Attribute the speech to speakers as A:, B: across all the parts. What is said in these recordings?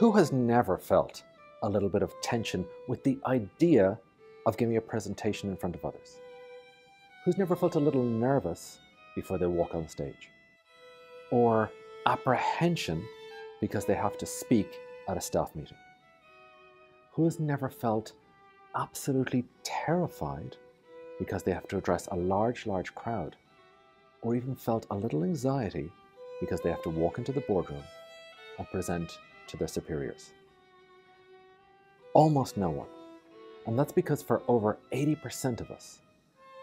A: Who has never felt a little bit of tension with the idea of giving a presentation in front of others? Who's never felt a little nervous before they walk on stage? Or apprehension because they have to speak at a staff meeting? Who has never felt absolutely terrified because they have to address a large, large crowd? Or even felt a little anxiety because they have to walk into the boardroom and present to their superiors? Almost no one. And that's because for over 80% of us,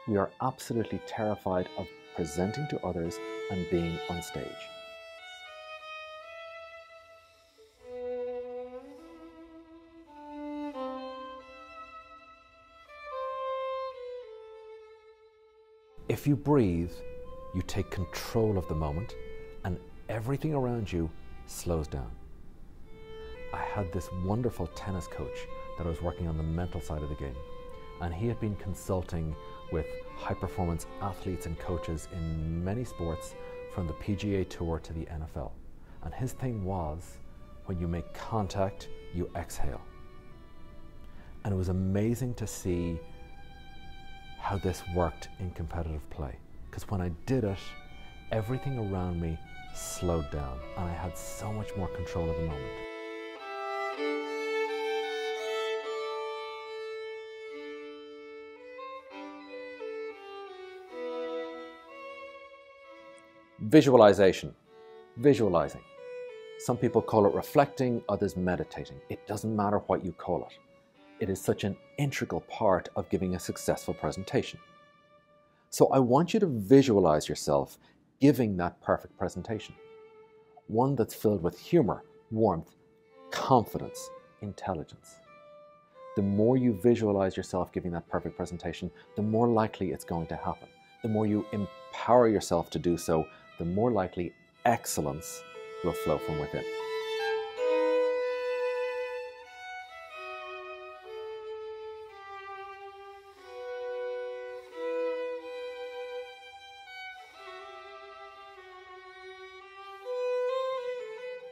A: we are absolutely terrified of presenting to others and being on stage. If you breathe, you take control of the moment and everything around you slows down. I had this wonderful tennis coach that I was working on the mental side of the game, and he had been consulting with high performance athletes and coaches in many sports from the PGA Tour to the NFL. And his thing was when you make contact, you exhale. And it was amazing to see how this worked in competitive play. Because when I did it, everything around me slowed down and I had so much more control of the moment. Visualization, visualizing. Some people call it reflecting, others meditating. It doesn't matter what you call it. It is such an integral part of giving a successful presentation. So I want you to visualize yourself giving that perfect presentation. One that's filled with humor, warmth, confidence, intelligence. The more you visualize yourself giving that perfect presentation, the more likely it's going to happen. The more you empower yourself to do so, the more likely excellence will flow from within.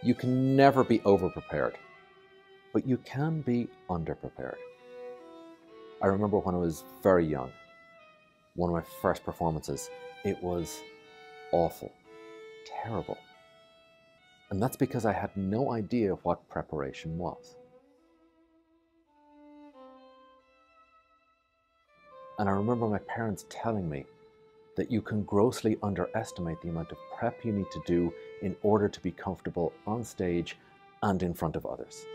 A: You can never be overprepared, but you can be underprepared. I remember when I was very young, one of my first performances, it was awful, terrible. And that's because I had no idea what preparation was. And I remember my parents telling me that you can grossly underestimate the amount of prep you need to do in order to be comfortable on stage and in front of others.